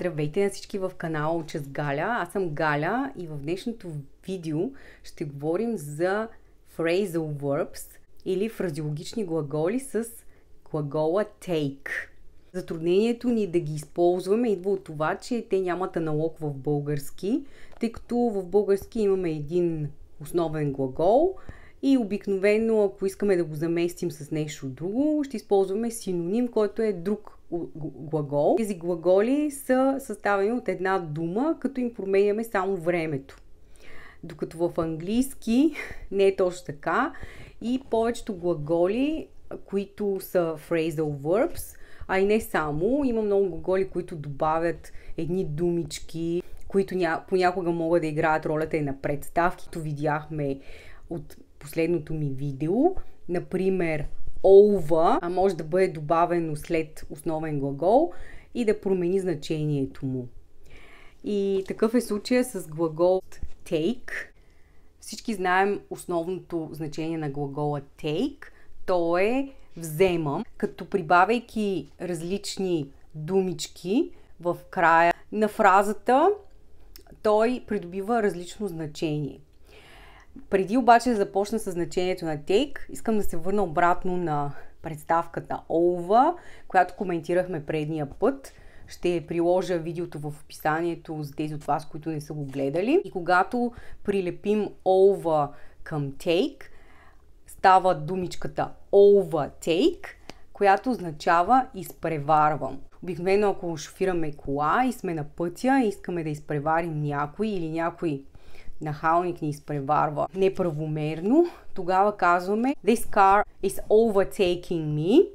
Здравейте на всички в канала Уча Галя. Аз съм Галя и в днешното видео ще говорим за phrasal verbs или фразеологични глаголи с глагола take. Затруднението ни да ги използваме идва от това, че те нямат аналог в български, тъй като в български имаме един основен глагол и обикновено, ако искаме да го заместим с нещо друго, ще използваме синоним, който е друг глагол. Тези глаголи са съставени от една дума, като им променяме само времето. Докато в английски не е точно така и повечето глаголи, които са phrasal verbs, а и не само, има много глаголи, които добавят едни думички, които ня... понякога могат да играят ролята и на представки. То видяхме от последното ми видео. Например, over, а може да бъде добавено след основен глагол и да промени значението му. И такъв е случая с глагол take. Всички знаем основното значение на глагола take. То е вземам, като прибавяйки различни думички в края на фразата, той придобива различно значение. Преди обаче да започна с значението на take, искам да се върна обратно на представката over, която коментирахме предния път. Ще приложа видеото в описанието за тези от вас, които не са го гледали. И когато прилепим over към take, става думичката overtake, която означава изпреварвам. Обикновено ако шофираме кола и сме на пътя и искаме да изпреварим някой или някой нахалник ни изпреварва неправомерно, тогава казваме This car is overtaking me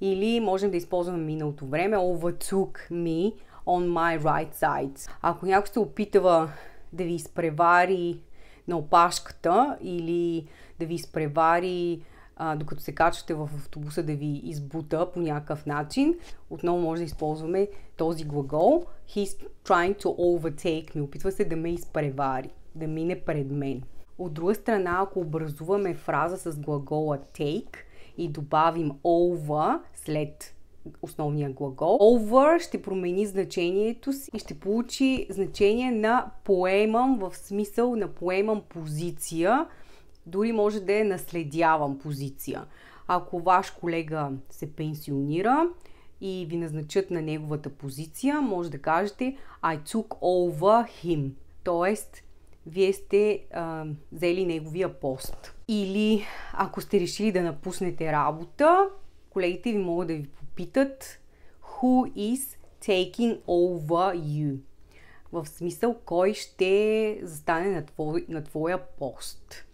или можем да използваме миналото време overtook me on my right side. Ако някой се опитва да ви изпревари на опашката или да ви изпревари а, докато се качвате в автобуса да ви избута по някакъв начин, отново може да използваме този глагол. He's trying to overtake me. Опитва се да ме изпревари да мине пред мен. От друга страна, ако образуваме фраза с глагола take и добавим over след основния глагол, over ще промени значението си и ще получи значение на поемам в смисъл на поемам позиция, дори може да е наследявам позиция. Ако ваш колега се пенсионира и ви назначат на неговата позиция, може да кажете I took over him. Тоест, вие сте а, взели неговия пост. Или ако сте решили да напуснете работа, колегите ви могат да ви попитат Who is taking over you? В смисъл, кой ще застане на, твой, на твоя пост.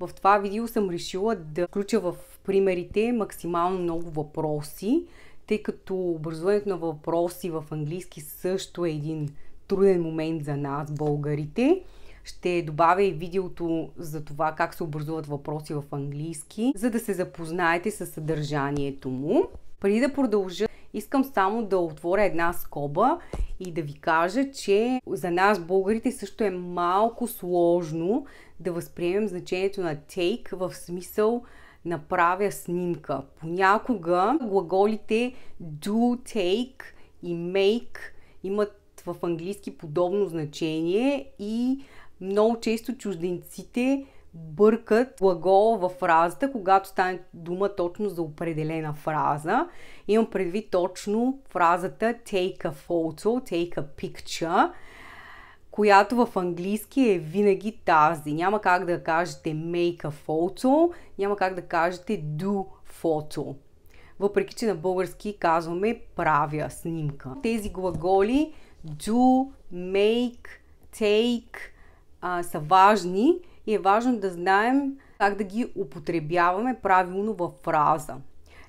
В това видео съм решила да включа в примерите максимално много въпроси, тъй като образуването на въпроси в английски също е един труден момент за нас, българите. Ще добавя и видеото за това как се образуват въпроси в английски, за да се запознаете с съдържанието му. Преди да продължа, искам само да отворя една скоба и да ви кажа, че за нас българите също е малко сложно да възприемем значението на take в смисъл направя снимка. Понякога глаголите do, take и make имат в английски подобно значение и много често чужденците бъркат глагола в фразата, когато стане дума точно за определена фраза. Имам предвид точно фразата take a photo, take a picture, която в английски е винаги тази. Няма как да кажете make a photo, няма как да кажете do photo. Въпреки, че на български казваме правя снимка. Тези глаголи do, make, take, а, са важни и е важно да знаем как да ги употребяваме правилно във фраза.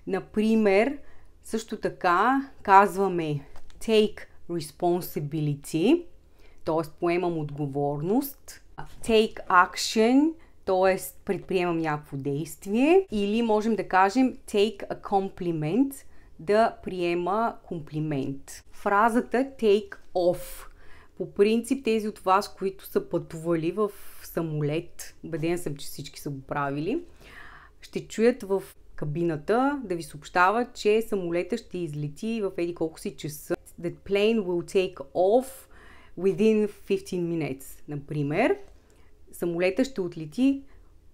Например, също така казваме take responsibility, т.е. поемам отговорност, take action, т.е. предприемам някакво действие, или можем да кажем take a compliment, да приема комплимент. Фразата take off по принцип тези от вас, които са пътували в самолет, убеден съм, че всички са го правили, ще чуят в кабината да ви съобщава, че самолета ще излети в еди колко си часа. that plane will take off within 15 minutes. Например, самолета ще отлети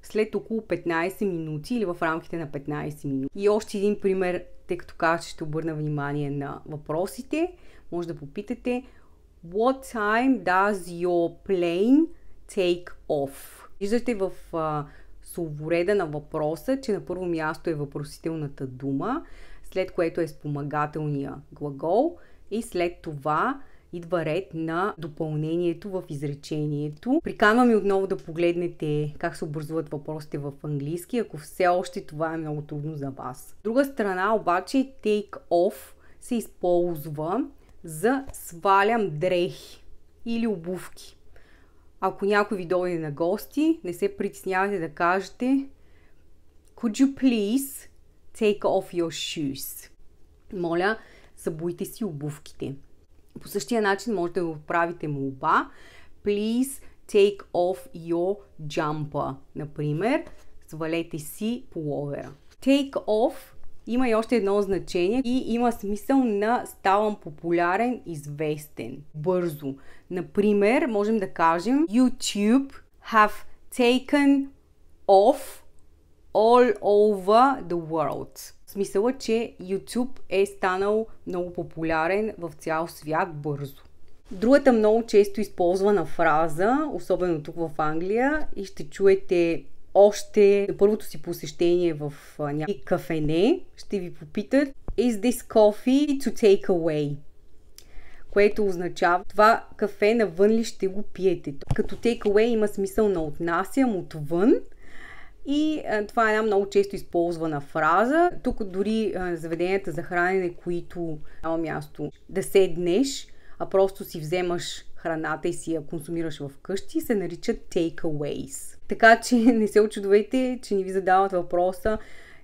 след около 15 минути или в рамките на 15 минути. И още един пример, тъй като казах, ще обърна внимание на въпросите, може да попитате What time does your plane take off? Виждате в а, словореда на въпроса, че на първо място е въпросителната дума, след което е спомагателния глагол и след това идва ред на допълнението в изречението. Приканвам и отново да погледнете как се образуват въпросите в английски, ако все още това е много трудно за вас. Друга страна обаче take off се използва за свалям дрехи или обувки. Ако някой ви дойде на гости, не се притеснявайте да кажете Could you please take off your shoes? Моля, събуйте си обувките. По същия начин можете да отправите молба Please take off your jumper. Например, свалете си половера. Take off има и още едно значение и има смисъл на ставам популярен, известен, бързо. Например, можем да кажем YouTube have taken off all over the world. Смисъла, че YouTube е станал много популярен в цял свят бързо. Другата много често използвана фраза, особено тук в Англия, и ще чуете още на първото си посещение в някакви кафене, ще ви попитат Is this coffee to take away? Което означава това кафе навън ли ще го пиете. Като take away има смисъл на отнасям отвън, и а, това е една много често използвана фраза. Тук дори а, заведенията за хранене, които няма място да седнеш, а просто си вземаш храната и си я консумираш в къщи, се наричат takeaways. Така че не се очудвайте, че ни ви задават въпроса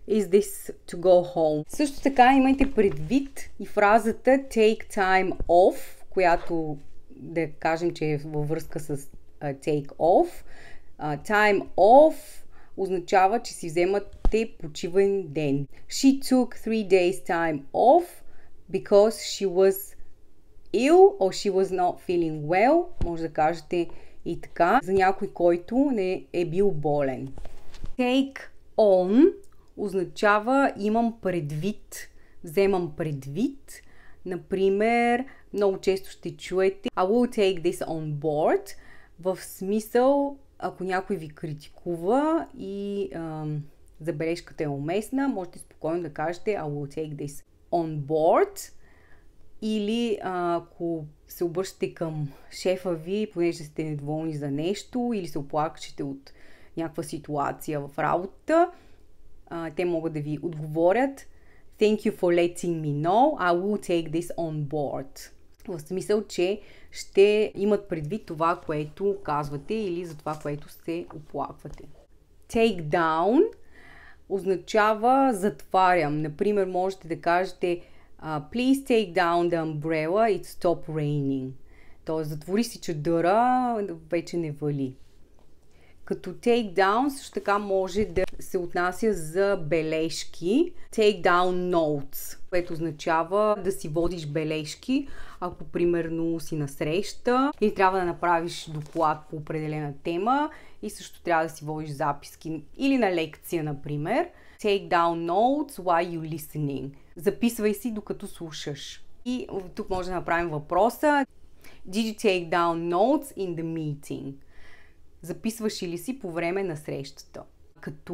Is this to go home? Също така имайте предвид и фразата take time off, която да кажем, че е във връзка с uh, take off. Uh, time off означава, че си вземат те почивен ден. She took three days time off because she was ill or she was not feeling well. Може да кажете и така. За някой, който не е бил болен. Take on означава имам предвид, вземам предвид. Например, много често ще чуете I will take this on board в смисъл ако някой ви критикува и ам, забележката е уместна, можете спокойно да кажете I will take this on board или а, ако се обръщате към шефа ви, понеже сте недоволни за нещо или се оплакчете от някаква ситуация в работата, а, те могат да ви отговорят Thank you for letting me know. I will take this on board. В смисъл, че ще имат предвид това, което казвате или за това, което се оплаквате. Take down означава затварям. Например, можете да кажете Please take down the umbrella, it stop raining. Тоест, затвори си чадъра, вече не вали. Като take down също така може да се отнася за бележки. Take down notes, което означава да си водиш бележки, ако примерно си на среща или трябва да направиш доклад по определена тема и също трябва да си водиш записки или на лекция, например. Take down notes while you listening. Записвай си докато слушаш. И тук може да направим въпроса Did you take down notes in the meeting? записваш ли си по време на срещата. Като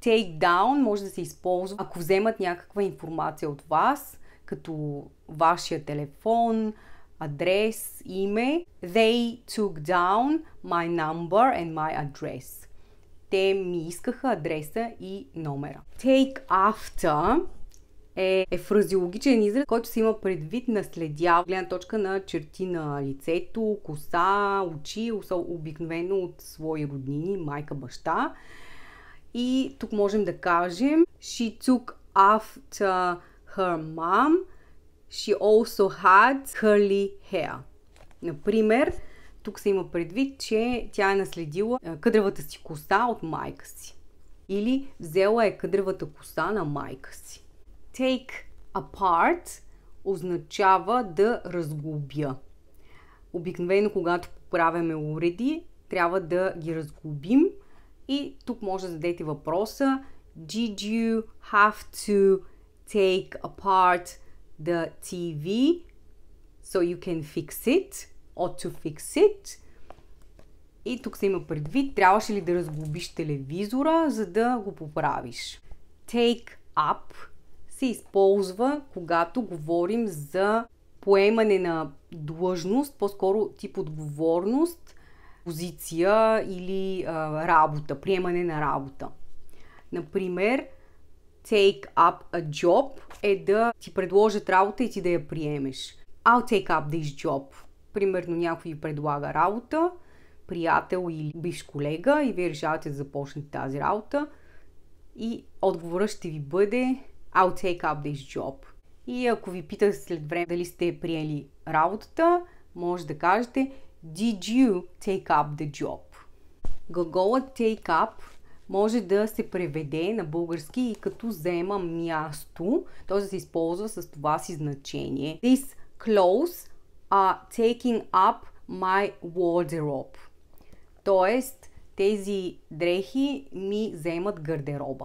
take down може да се използва, ако вземат някаква информация от вас, като вашия телефон, адрес, име. They took down my number and my address. Те ми искаха адреса и номера. Take after е, е фразиологичен израз, който се има предвид наследява гледна точка на черти на лицето, коса, очи, обикновено от свои роднини, майка, баща. И тук можем да кажем She took after her mom. She also had curly hair. Например, тук се има предвид, че тя е наследила къдревата си коса от майка си. Или взела е къдревата коса на майка си take apart означава да разглобя. Обикновено, когато поправяме уреди, трябва да ги разглобим и тук може да зададете въпроса Did you have to take apart the TV so you can fix it or to fix it? И тук се има предвид, трябваше ли да разглобиш телевизора, за да го поправиш. Take up се използва, когато говорим за поемане на длъжност, по-скоро тип отговорност, позиция или а, работа, приемане на работа. Например, take up a job е да ти предложат работа и ти да я приемеш. I'll take up this job. Примерно някой ви предлага работа, приятел или бивш колега и вие решавате да започнете тази работа и отговорът ще ви бъде I'll take up this job. И ако ви питат след време дали сте приели работата, може да кажете Did you take up the job? Глаголът take up може да се преведе на български и като взема място, т.е. се използва с това си значение. These clothes are taking up my wardrobe. Тоест, тези дрехи ми вземат гардероба.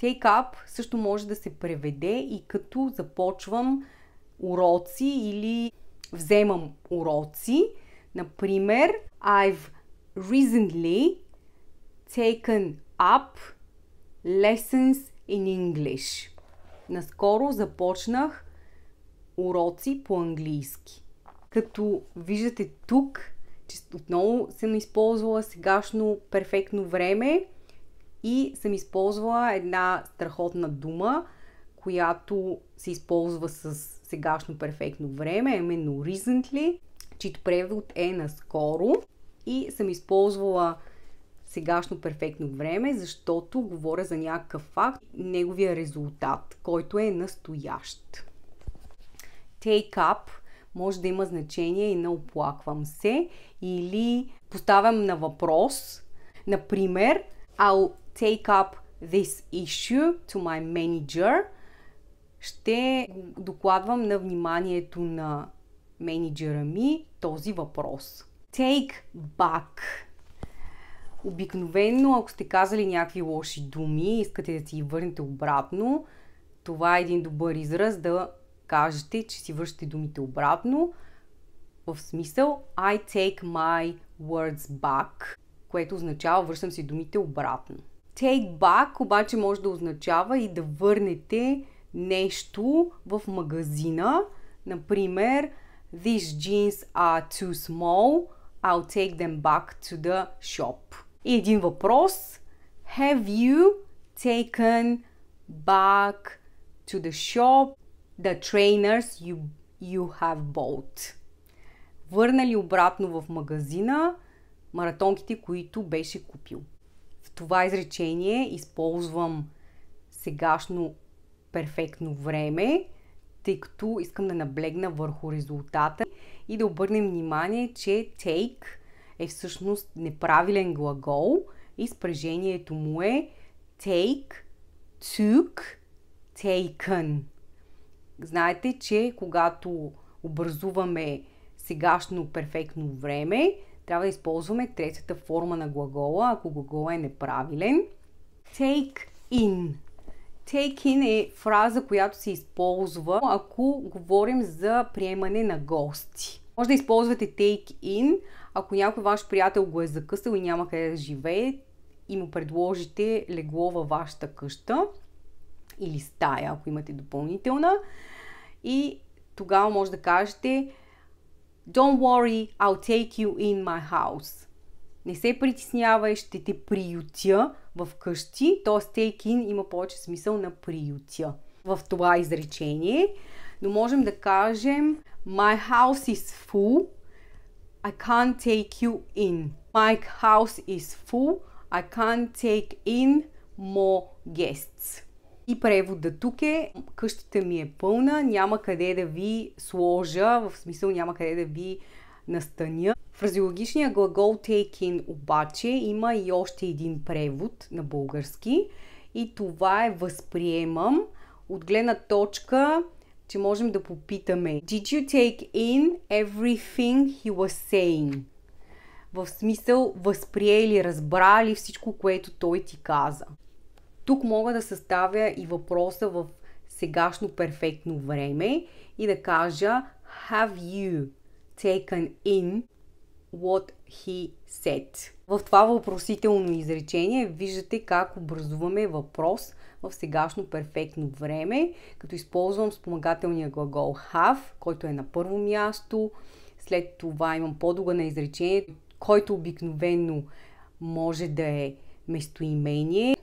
Take up също може да се преведе и като започвам уроци или вземам уроци. Например, I've recently taken up lessons in English. Наскоро започнах уроци по английски. Като виждате тук, че отново съм използвала сегашно перфектно време и съм използвала една страхотна дума, която се използва с сегашно перфектно време, именно recently, чието превод е наскоро. И съм използвала сегашно перфектно време, защото говоря за някакъв факт, неговия резултат, който е настоящ. Take up може да има значение и на оплаквам се или поставям на въпрос. Например, I'll take up this issue to my manager. Ще докладвам на вниманието на менеджера ми този въпрос. Take back. Обикновено, ако сте казали някакви лоши думи и искате да си ги върнете обратно, това е един добър израз да кажете, че си връщате думите обратно. В смисъл I take my words back, което означава връщам си думите обратно. Take back обаче може да означава и да върнете нещо в магазина. Например, These jeans are too small. I'll take them back to the shop. И един въпрос. Have you taken back to the shop the trainers you, you have bought? Върнали обратно в магазина маратонките, които беше купил. В това изречение използвам сегашно перфектно време, тъй като искам да наблегна върху резултата и да обърнем внимание, че take е всъщност неправилен глагол и спрежението му е take, took, taken. Знаете, че когато образуваме сегашно перфектно време, трябва да използваме третата форма на глагола, ако глагола е неправилен. Take in. Take in е фраза, която се използва, ако говорим за приемане на гости. Може да използвате take in, ако някой ваш приятел го е закъсал и няма къде да живее и му предложите легло във вашата къща или стая, ако имате допълнителна. И тогава може да кажете Don't worry, I'll take you in my house. Не се притеснявай, ще те приютя в къщи, т.е. take in има повече смисъл на приютя в това изречение. Но можем да кажем My house is full, I can't take you in. My house is full, I can't take in more guests. И превода тук е, къщата ми е пълна, няма къде да ви сложа, в смисъл няма къде да ви настаня. Фразеологичният глагол take in обаче има и още един превод на български и това е възприемам от гледна точка, че можем да попитаме Did you take in everything he was saying? В смисъл, възприе или разбра ли всичко, което той ти каза? Тук мога да съставя и въпроса в сегашно перфектно време и да кажа Have you taken in what he said? В това въпросително изречение виждате как образуваме въпрос в сегашно перфектно време, като използвам спомагателния глагол have, който е на първо място. След това имам подуга на изречение, който обикновено може да е местоимение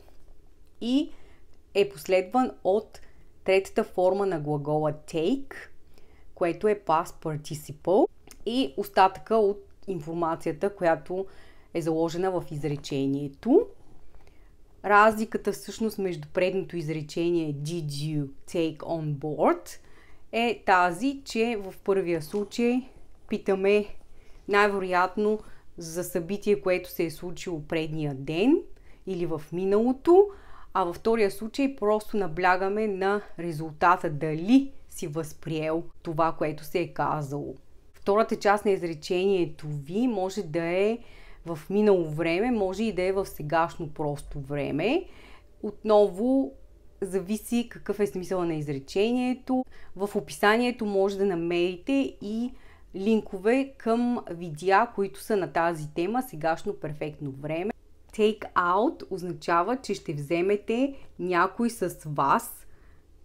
и е последван от третата форма на глагола take, което е past participle и остатъка от информацията, която е заложена в изречението. Разликата всъщност между предното изречение Did you take on board е тази, че в първия случай питаме най-вероятно за събитие, което се е случило предния ден или в миналото, а във втория случай просто наблягаме на резултата дали си възприел това, което се е казало. Втората част на изречението ви може да е в минало време, може и да е в сегашно просто време. Отново зависи какъв е смисъла на изречението. В описанието може да намерите и линкове към видеа, които са на тази тема сегашно перфектно време. Take out означава, че ще вземете някой с вас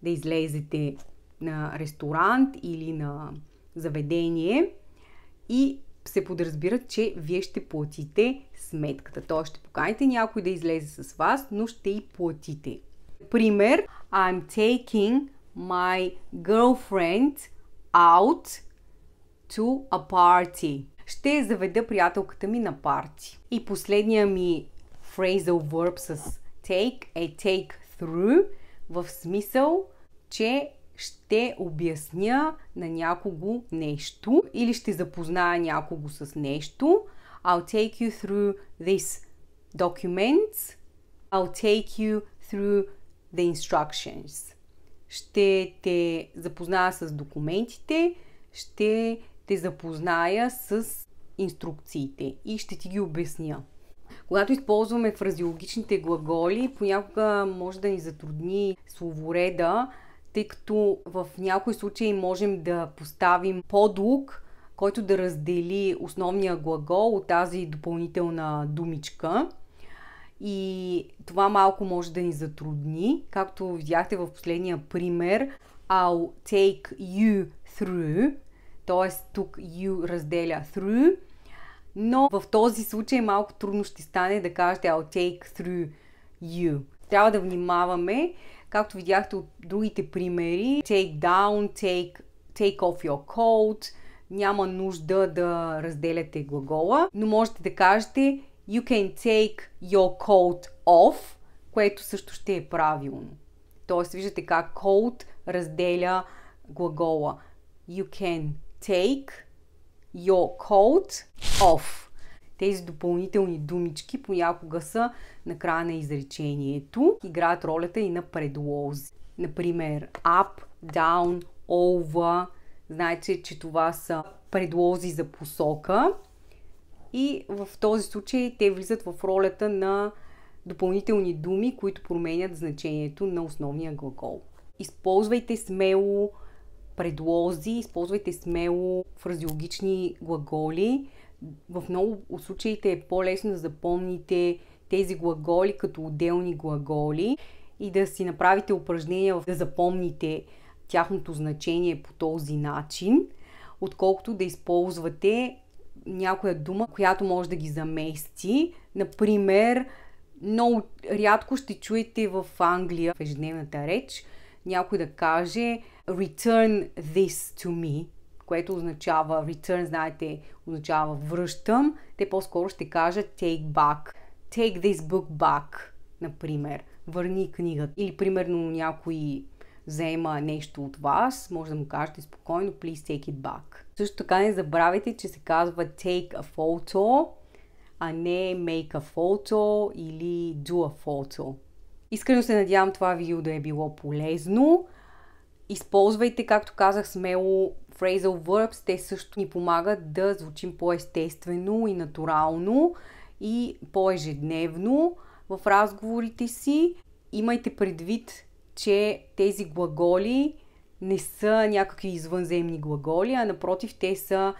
да излезете на ресторант или на заведение и се подразбира, че вие ще платите сметката. Т.е. ще поканите някой да излезе с вас, но ще и платите. Пример, I'm taking my girlfriend out to a party. Ще заведа приятелката ми на парти. И последния ми phrasal verb с take е take through в смисъл, че ще обясня на някого нещо или ще запозная някого с нещо. I'll take you through these documents. I'll take you through the instructions. Ще те запозная с документите, ще те запозная с инструкциите и ще ти ги обясня. Когато използваме фразиологичните глаголи, понякога може да ни затрудни словореда, тъй като в някои случаи можем да поставим подлог, който да раздели основния глагол от тази допълнителна думичка. И това малко може да ни затрудни. Както видяхте в последния пример, I'll take you through, т.е. тук you разделя through, но в този случай малко трудно ще стане да кажете I'll take through you. Трябва да внимаваме, както видяхте от другите примери, take down, take, take off your coat, няма нужда да разделяте глагола, но можете да кажете you can take your coat off, което също ще е правилно. Тоест, виждате как coat разделя глагола. You can take your coat off. Тези допълнителни думички понякога са на края на изречението. Играят ролята и на предлози. Например, up, down, over. Знаете, че това са предлози за посока. И в този случай те влизат в ролята на допълнителни думи, които променят значението на основния глагол. Използвайте смело предлози, използвайте смело фразиологични глаголи. В много от случаите е по-лесно да запомните тези глаголи като отделни глаголи и да си направите упражнения да запомните тяхното значение по този начин, отколкото да използвате някоя дума, която може да ги замести. Например, много рядко ще чуете в Англия в ежедневната реч някой да каже return this to me, което означава, return, знаете, означава връщам, те по-скоро ще кажат take back. Take this book back, например. Върни книгата. Или примерно някой взема нещо от вас, може да му кажете спокойно, please take it back. Също така не забравяйте, че се казва take a photo, а не make a photo или do a photo. Искрено се надявам това видео да е било полезно Използвайте, както казах, смело phrasal verbs. Те също ни помагат да звучим по-естествено и натурално и по-ежедневно в разговорите си. Имайте предвид, че тези глаголи не са някакви извънземни глаголи, а напротив, те са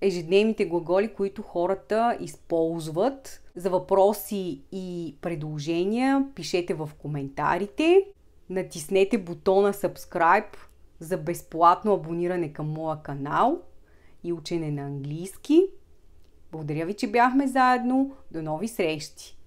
ежедневните глаголи, които хората използват. За въпроси и предложения пишете в коментарите. Натиснете бутона Subscribe за безплатно абониране към моя канал и учене на английски. Благодаря ви, че бяхме заедно. До нови срещи!